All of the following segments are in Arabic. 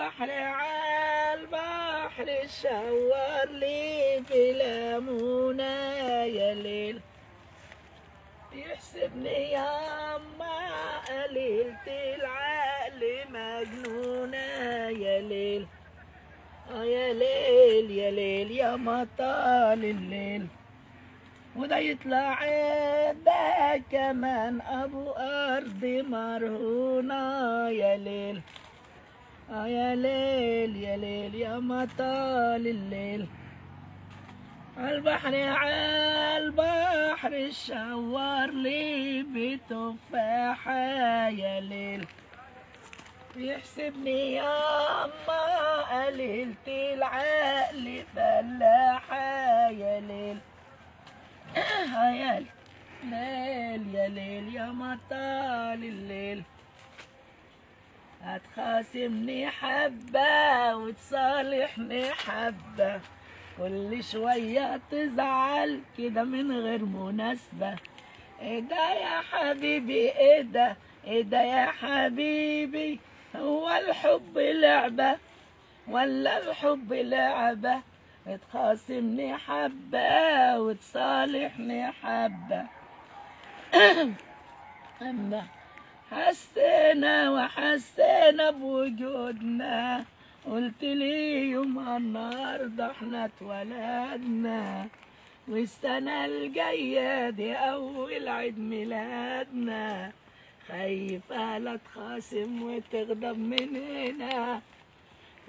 البحر عالبحر شور لي بليمونة يا ليل. يحسبني ياما قليلة العقل مجنونة يا ليل. آه يا ليل يا ليل يا مطال الليل. وده يطلع ده كمان أبو أرض مرهونة يا ليل. آه يا ليل يا ليل يا مطال الليل عالبحر عالبحر الشوار لي بتفاحة يا ليل بيحسبني ياما قليلة العقل فلاحة يا ليل يا ليل يا ليل يا مطال الليل هتخاصمني حبة وتصالحني حبة. كل شوية تزعل كده من غير مناسبة. إيه ده يا حبيبي؟ إيه ده؟ إيه ده يا حبيبي؟ هو الحب لعبة ولا الحب لعبة؟ تخاصمني حبة وتصالحني حبة. أما حسينا وحسينا بوجودنا. قلت لي يوم النهارده إحنا اتولدنا. والسنة الجاية دي أول عيد ميلادنا. خايفة لا تخاصم وتغضب مننا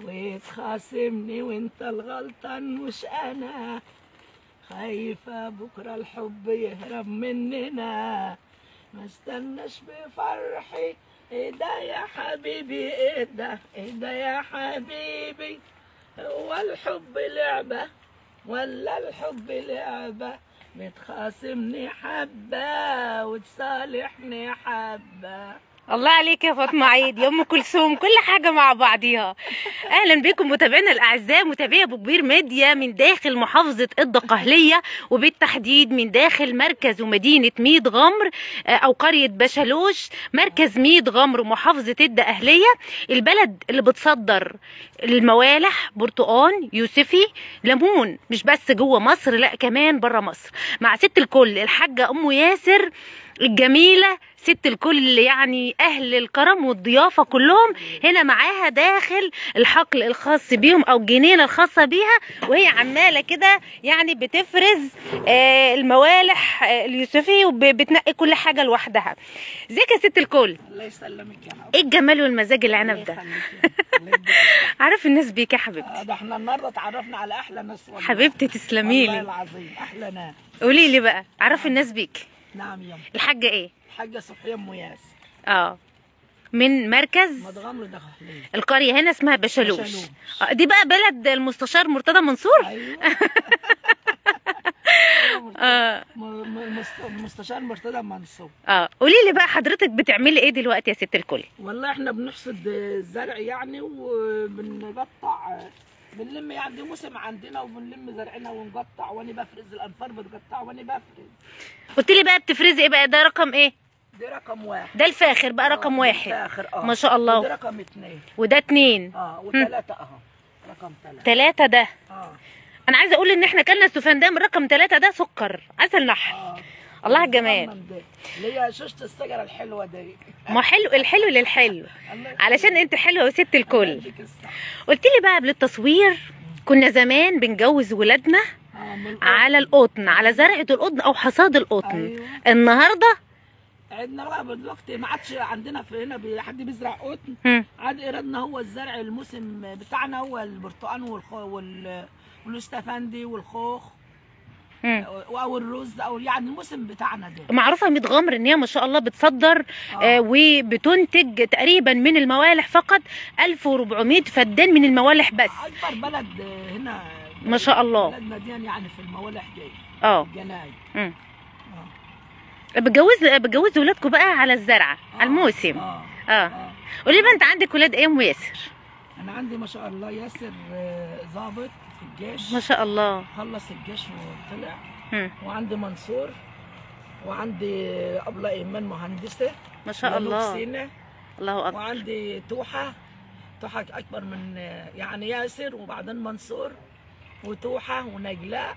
وتخاصمني وانت الغلطان مش أنا. خايفة بكرة الحب يهرب مننا. ما استناش بفرحي. إيه ده يا حبيبي إيه ده إيه ده يا حبيبي. هو الحب لعبة ولا الحب لعبة. بتخاصمني حبة وتصالحني حبة. الله عليك يا فاطمة عيد يا أم كلثوم كل حاجة مع بعضيها. أهلا بكم متابعينا الأعزاء متابعي أبو كبير ميديا من داخل محافظة الدقهليه وبالتحديد من داخل مركز ومدينة ميت غمر آه، أو قرية بشالوش مركز ميت غمر محافظه الدقهليه البلد اللي بتصدر الموالح برتقان يوسفي ليمون مش بس جوه مصر لأ كمان بره مصر. مع ست الكل الحاجة أم ياسر الجميلة ست الكل يعني أهل الكرم والضيافة كلهم هنا معاها داخل الحقل الخاص بيهم أو الجنينة الخاصة بيها وهي عمالة كده يعني بتفرز آه، الموالح آه، اليوسفي وبتنقي كل حاجة لوحدها. إزيك يا ست الكل؟ الله يسلمك يا حبيبي إيه الجمال والمزاج العنب ده؟ عارف الناس بيك يا. حبيبتي. ده إحنا النهارده اتعرفنا على أحلى ناس والله. حبيبتي تسلمي والله لي العظيم أحلى ناس. قولي لي بقى عرفي الناس بيك؟ نعم يا الحاجة إيه؟ الحاجة صفيه أم ياسر آه. من مركز؟ مدغمر دخليه القرية هنا اسمها بشالوش. بشالوش. آه، دي بقى بلد المستشار مرتضى منصور؟ م- مست- مستشار مرتضى منصور. آه. قولي لي بقى حضرتك بتعملي إيه دلوقتي يا ست الكل؟ والله إحنا بنحصد الزرع يعني وبنقطع بنلم يعني دي موسم عندنا وبنلم زرعنا ونقطع وأنا بفرز الأنفار بتقطع وأنا بفرز. قلت لي بقى بتفرزي إيه بقى؟ ده رقم إيه؟ دي رقم واحد. ده الفاخر بقى رقم آه، واحد. آخر آه. ما شاء الله. ودي رقم اتنين. وده اتنين. آه وثلاثة أهو. رقم ثلاثة تلاتة ده. آه. أنا عايزة أقول إن إحنا كلنا ده من رقم تلاتة ده سكر. عسل نحل آه. الله على الجمال اللي هي شوشة الشجرة الحلوة دي. ما حلو الحلو للحلو. علشان انت حلوة وست الكل. قلت لي بقى قبل التصوير كنا زمان بنجوز ولادنا آه،. على القطن على زرعه القطن أو حصاد القطن. أيوه. النهارده؟ عندنا بقى دلوقتي ما عادش عندنا في هنا حد بيزرع قطن. عاد إيرادنا هو الزرع الموسم بتاعنا هو البرتقال والخو وال والاستفندي والخوخ. أو الرز أو يعني الموسم بتاعنا ده. معروفة ميت غمر إن هي ما شاء الله بتصدر آه. آه. وبتنتج تقريبا من الموالح فقط 1400 فدان من الموالح بس. أكبر بلد هنا ما شاء الله. بلدنا دي يعني في الموالح دي. آه. جناي. آه. بتجوز بتجوز ولادكم بقى على الزرعة على الموسم. آه. آه. آه. قولي لي بقى أنت عندك ولاد إيه ام ياسر أنا عندي ما شاء الله ياسر آه، ضابط في الجيش. ما شاء الله. خلص الجيش وطلع. وعندي منصور. وعندي أبلة إيمان مهندسة. ما شاء الله. سينا الله أكبر. وعندي توحة. توحة أكبر من يعني ياسر وبعدين منصور. وتوحة ونجلاء.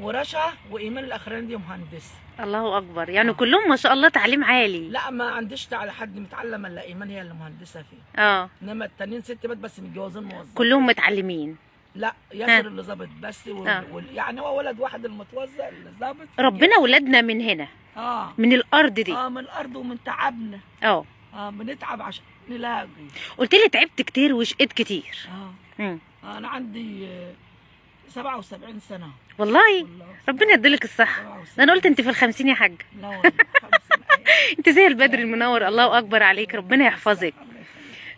ورشا وإيمان الاخراني دي مهندس. الله أكبر. يعني كلهم ما شاء الله تعليم عالي. لا ما عنديش على حد متعلم إلا إيمان هي اللي مهندسه فيه. آه. إنما التانيين ست بيت بس متجوزين موظف كلهم متعلمين. لا. ياسر اللي ظابط بس وال... آه. وال... يعني هو ولد واحد المتوزع اللي ظابط. ربنا ولادنا من هنا. آه. من الأرض دي. آه من الأرض ومن تعبنا. آه. آه بنتعب عشان نلاقي. قلت لي تعبت كتير وشقيت كتير. آه. مم. أنا عندي آه، 77 سنة. والله والله. ربنا يديلك الصحة. 77. ده أنا قلت أنت في الخمسين يا حاج. لا والله 50 أيام. أنت زي البدر المنور. الله أكبر عليك. ربنا يحفظك.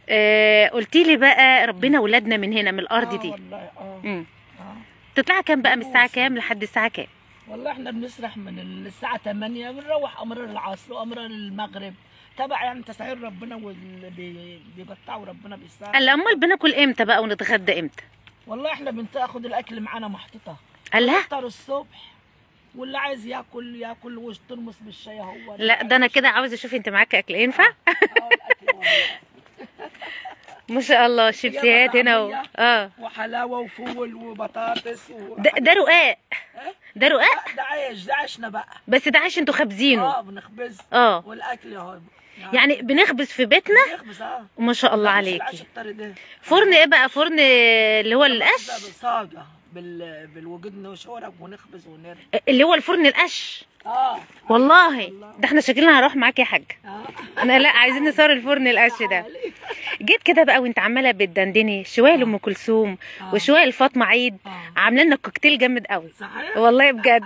آه قلت لي بقى ربنا ولادنا من هنا من الأرض آه دي. والله آه. مم. آه. تطلع كام بقى من الساعة كام لحد الساعة كام؟ والله إحنا بنسرح من الساعة 8 بنروح أمرار العصر وأمرار المغرب. تبع يعني تسعير ربنا واللي بي- بيقطعوا ربنا قال امال بناكل إمتى بقى ونتغدى إمتى؟ والله إحنا بنتاخد الأكل معانا محطوطة قال لا نفطر الصبح. واللي عايز ياكل ياكل وترمس بالشاي هو. لا ده أنا كده عاوزه أشوف أنت معاك أكل ينفع؟ آه والله. ما شاء الله الشيبسيات هنا و... آه. وحلاوة وفول وبطاطس و... ده, ده رقاق. ده رقاق؟ ده عيش ده عيشنا بقى. بس ده عيش أنتوا خابزينه آه بنخبز. آه. والأكل اهو يعني بنخبز في بيتنا بنخبز آه. وما شاء الله عليكي. فرن إيه بقى؟ فرن اللي هو القش؟ ده بالصاجة بال... بالوجدن وشورب ونخبز ونرمي. اللي هو الفرن القش. آه. والله. ده إحنا شكلنا هنروح معاك يا حاج. آه. أنا لا عايزين نصور الفرن القش ده. جيت كده بقى وانت عمالة بتدندني. شوية لأم كلثوم آه. وشوية لفاطمة عيد. آه. عامله لنا كوكتيل جامد قوي. صحيح؟ والله بجد.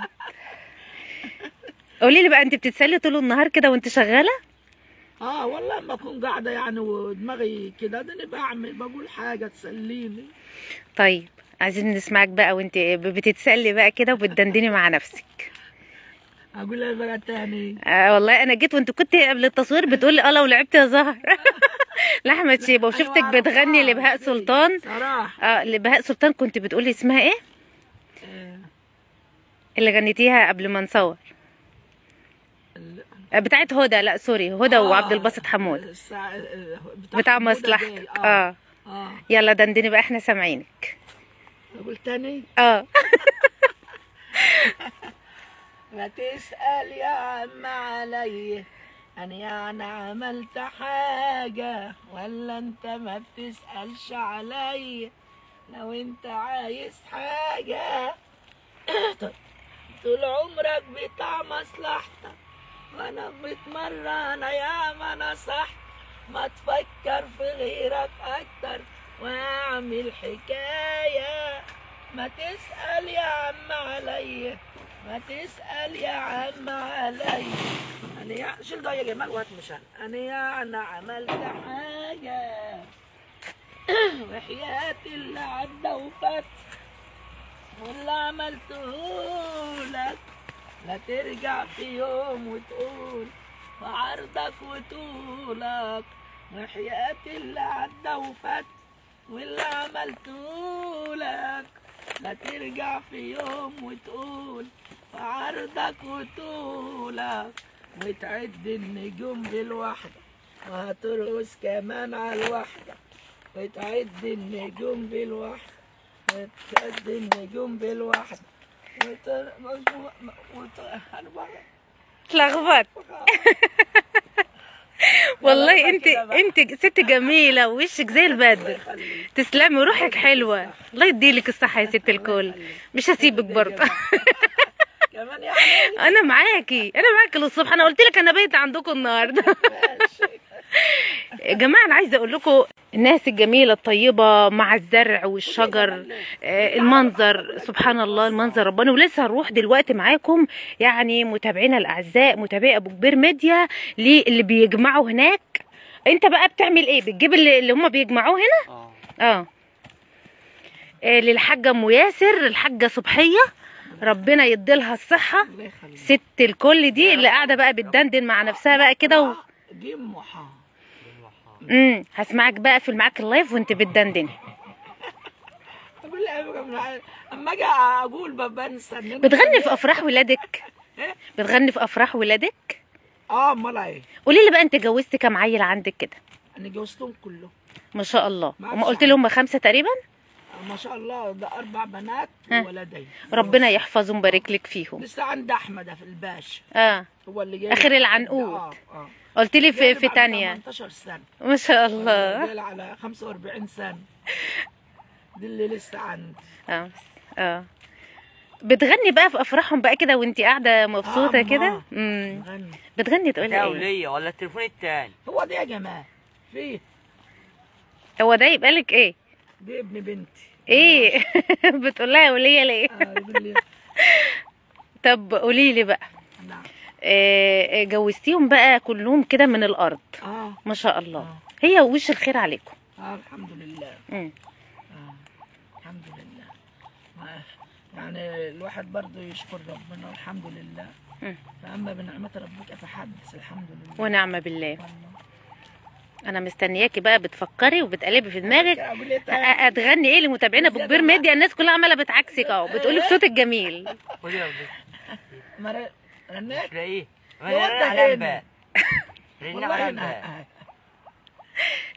قولي لي بقى انت بتتسلي طول النهار كده وانت شغالة؟ آه والله لما اكون قاعدة يعني ودماغي كده. ده بعمل بقول حاجة تسليني. طيب عايزين نسمعك بقى وانت بتتسلي بقى كده وبتدندني مع نفسك. أقول لها بقى تاني. آه والله أنا جيت وانت كنت قبل التصوير بتقولي آه لو لعبت يا زهر. لأحمد شيبة وشفتك أيوة بتغني. لبهاء سلطان. صراحة. آه لبهاء سلطان كنت بتقولي اسمها إيه؟ آه، اللي غنيتيها قبل ما نصور. بتاعت هدى لا سوري هدى آه، وعبد الباسط حمود. آه، بتاع حمودة مصلحتك جاي. آه. آه. يلا دندني بقى إحنا سامعينك. أقول تاني؟ آه. ما تسأل يا عم علي أنا يعني عملت حاجة ولا أنت ما بتسألش علي؟ لو أنت عايز حاجة. طول عمرك بتاع مصلحتك. وأنا بتمرن يا ما نصحت ما تفكر في غيرك أكتر وأعمل حكاية. ما تسأل يا عم عليا ما تسأل يا عم علي. أنا شيل ده يا جمال وهات مشان؟ أنا أنا عملت حاجة. وحياتي اللي عدى وفات. واللي عملته لك. لا ترجع في يوم وتقول وعرضك وطولك وحياتي اللي عدى وفات واللي عملته لك. لا ترجع في يوم وتقول وعرضك وطولك وتعد النجوم بالوحدة وهترقص كمان على الوحدة. وتعد النجوم بالوحدة. وتعد النجوم بالوحدة. اتلخبطت والله انت انت ست جميلة ووشك زي البدر. تسلمي وروحك حلوة. الله يديلك الصحة يا ست الكل. مش هسيبك برضه. أنا معاكي. أنا معاكي للصبح. أنا قلت لك أنا بايته عندكم النهارده. يا جماعة أنا عايزة أقول لكم الناس الجميلة الطيبة مع الزرع والشجر آه، المنظر سبحان الله المنظر رباني ولسه هنروح دلوقتي معاكم يعني متابعينا الأعزاء متابعي أبو كبير ميديا اللي بيجمعوا هناك. أنت بقى بتعمل إيه؟ بتجيب اللي, اللي هم بيجمعوه هنا؟ آه. آه. آه، للحاجة أم ياسر الحاجة صبحية. ربنا يديلها الصحة. ست الكل دي اللي قاعدة بقى بتدندن مع نفسها بقى كده و... دي محا امم هسمعك بقى في معاك اللايف وانت ع- أما أجي أقول بنسى بتغني في أفراح ولادك؟ إيه؟ بتغني في أفراح ولادك؟ آه أمال إيه؟ قولي لي بقى أنت جوزت كام عيل عندك كده؟ أنا جوزتهم كلهم. ما شاء الله. ما وما قلت لهم خمسة تقريبا؟ ما شاء الله ده أربع بنات. وولدين. ربنا يحفظهم ويبارك لك فيهم. لسه عند أحمد في الباشا آه. هو اللي جاي. آخر العنقود. آه آه. قلت لي في في تانية. 18 سنة. ما شاء الله. على 45 سنة. دي اللي لسه عندي. آه. آه. بتغني بقى في أفراحهم بقى كده وانت قاعدة مبسوطة آه، كده. امم غني بتغني. تقولي ده إيه؟ ولية ولا التليفون التاني؟ هو ده يا جماعة. فيه هو ده يبقى لك إيه؟ دي ابن بنتي. إيه؟ بتقول لها وليه ليه؟ آه طب قولي لي بقى. جوزتيهم بقى كلهم كده من الأرض آه ما شاء الله آه. هي وش الخير عليكم آه الحمد لله مم. آه. الحمد لله يعني الواحد برضه يشكر ربنا والحمد لله مم. فأما بنعمة ربك فحدث الحمد لله ونعم بالله والله. أنا مستنياكي بقى بتفكري وبتقلبي في دماغك إيه هتغني إيه لمتابعينا ميديا أبو كبير بقى. ميديا الناس كلها عمالة بتعكسك أهو بتقولي بصوتك جميل رن على. الباب رن على الباب.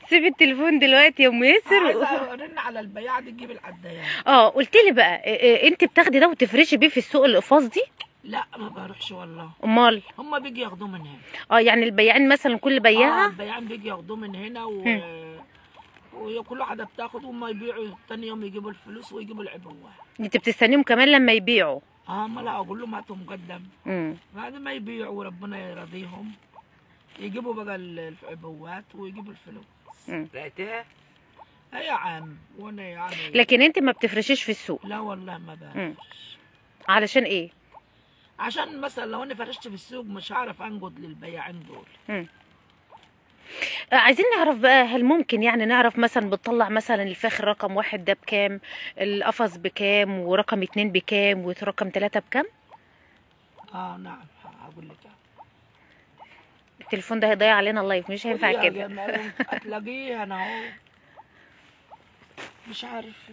سيبي التليفون دلوقتي يا أم ياسر. عايزة أرن على البياع دي تجيب العديان آه قلت لي بقى إيه- إيه، أنت بتاخدي ده وتفرشي بيه في السوق القفاص دي؟ لا ما بروحش والله. أمال؟ هم بيجي ياخدوه من هنا. آه يعني البياعين مثلا كل آه بياعه البياعين بيجي ياخدوه من هنا و... هم. وكل واحدة بتاخد وهم يبيعوا تاني يوم يجيبوا الفلوس ويجيبوا العبوة. أنت بتستنيهم كمان لما يبيعوا. آه ما لا أقول لهم هاتوا مقدم. بعد ما يبيعوا وربنا يرضيهم. يجيبوا بقى ال- العبوات ويجيبوا الفلوس. لقيتها آه يا عم وأنا يا عم. لكن أنت ما بتفرشيش في السوق. لا والله ما. بعرفش علشان إيه؟ عشان مثلا لو أنا فرشت في السوق مش هعرف أنقد للبياعين دول. عايزين نعرف بقى هل ممكن يعني نعرف مثلا بتطلع مثلا الفاخر رقم واحد ده بكام؟ القفص بكام؟ ورقم اتنين بكام؟ ورقم تلاتة بكام؟ آه نعم هقول لك. التليفون ده هيضيع علينا اللايف مش هينفع كده. هتلاقيه أنا أهو. مش عارف.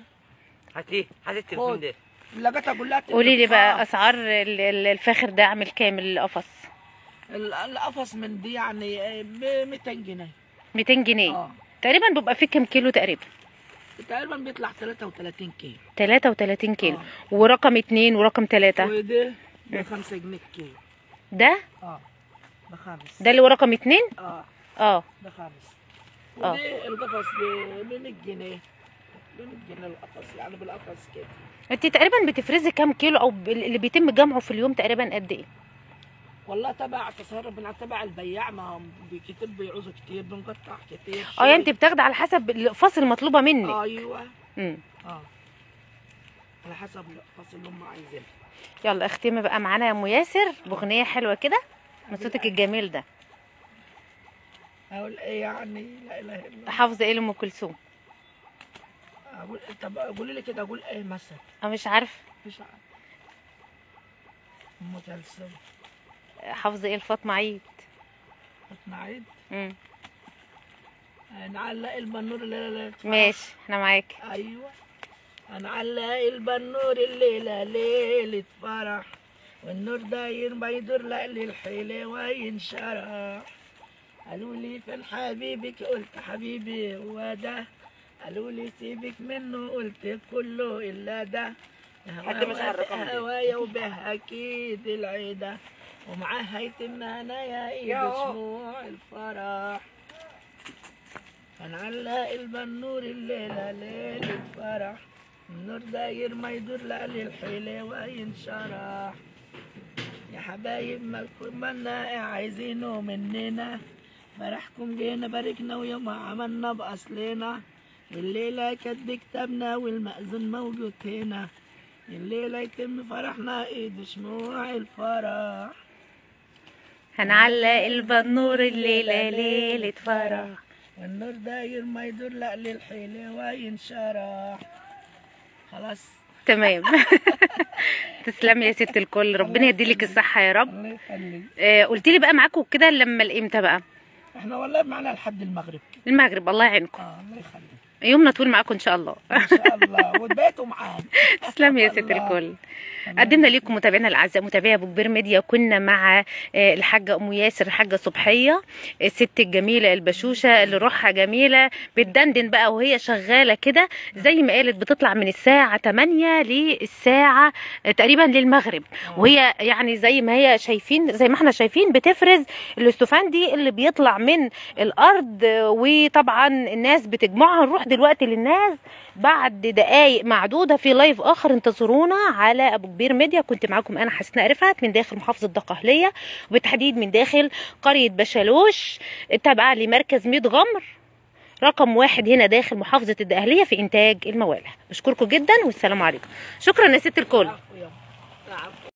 هاتيه هات التليفون. ده. لقيتها كلها قولي لي بقى. أسعار ال- ال- الفاخر ده عامل كام؟ القفص. ال- القفص من دي يعني ب 200 جنيه. 200 جنيه. آه. تقريبا بيبقى فيه كام كيلو تقريبا؟ تقريبا بيطلع 33 كيلو. 33 كيلو. آه. ورقم اتنين ورقم تلاتة. وده ب 5 جنيه الكيلو ده؟ آه. بخمس ده اللي هو رقم اتنين؟ آه. آه. بخمس آه. ودي القفص ب 100 جنيه. ب 100 جنيه القفص يعني بالقفص كده. انت تقريبا بتفرزي كام كيلو أو اللي بيتم جمعه في اليوم تقريبا قد إيه؟ والله تبع تصرف من تبع البياع ما بكتب بيعوزوا كتير بنقطع كتير. آه يعني انت بتاخدي على حسب الاقفاص المطلوبه منك. أيوه. امم آه. على حسب القفص اللي هم عايزينه. يلا اختمي بقى معانا يا أم ياسر بأغنية حلوة كده من صوتك الجميل ده. أقول إيه يعني؟ لا إله إلا الله. حافظه إيه لأم كلثوم؟ أقول طب قولي لي كده أقول إيه مثلا؟ أنا مش عارفه مش عارف. أم كلثوم. حافظة إيه لفاطمة عيد؟ فاطمة عيد؟ امم نعلق البنور الليلة. ماشي أنا معاك. أيوه. هنعلق البنور الليلة ليلة فرح. والنور داير ما يدور لا للحيلة وينشرح قالوا لي فين حبيبك قلت حبيبي هو ده. قالوا لي سيبك منه قلت كله إلا ده. حد دي. هوايا وبه أكيد العيدة. ومعاها يتم هنايا ايد يا. شموع الفرح. هنعلق البنور الليلة ليلة فرح النور داير ما يدور لا للحيلة وينشرح يا حبايب مالكم منا عايزينه مننا. فرحكم جينا باركنا ويوم عملنا بأصلنا. الليلة كاتب كتابنا والمأذون موجود هنا الليلة يتم فرحنا ايد شموع الفرح. هنعلق البنور الليلة ليلة فرح. والنور داير ما يدور لا للحيلة وينشرح خلاص. تمام. تسلمي يا ست الكل. ربنا يديلك الصحة يا رب. الله يخليك. آه قلت لي بقى معاكم كده لما الإمتى بقى؟ إحنا والله معنا لحد المغرب. كده المغرب. الله يعينكم. آه الله يخليك. يومنا طول معاكم إن شاء الله. إن شاء الله. وتباتوا معانا تسلمي يا ست. الكل. قدمنا لكم متابعينا الأعزاء متابعي أبو كبير ميديا كنا مع آه، الحاجة أم ياسر الحاجة صبحية الست الجميله البشوشة اللي روحها جميلة بتدندن بقى وهي شغالة كده زي ما قالت بتطلع من الساعة 8 للساعة آه، تقريبا للمغرب. وهي يعني زي ما هي شايفين زي ما إحنا شايفين بتفرز الاستفندي اللي بيطلع من الأرض. آه، وطبعا الناس بتجمعها. نروح دلوقتي للناس بعد دقائق معدودة في live آخر. انتظرونا على أبو كبير ميديا كنت معاكم أنا حسناء رفعت من داخل محافظة الدقهليه وبالتحديد من داخل قرية بشالوش التابعة لمركز ميت غمر. رقم واحد هنا داخل محافظة الدقهلية في إنتاج الموالح. بشكركم جدا والسلام عليكم. شكرا يا ست الكل.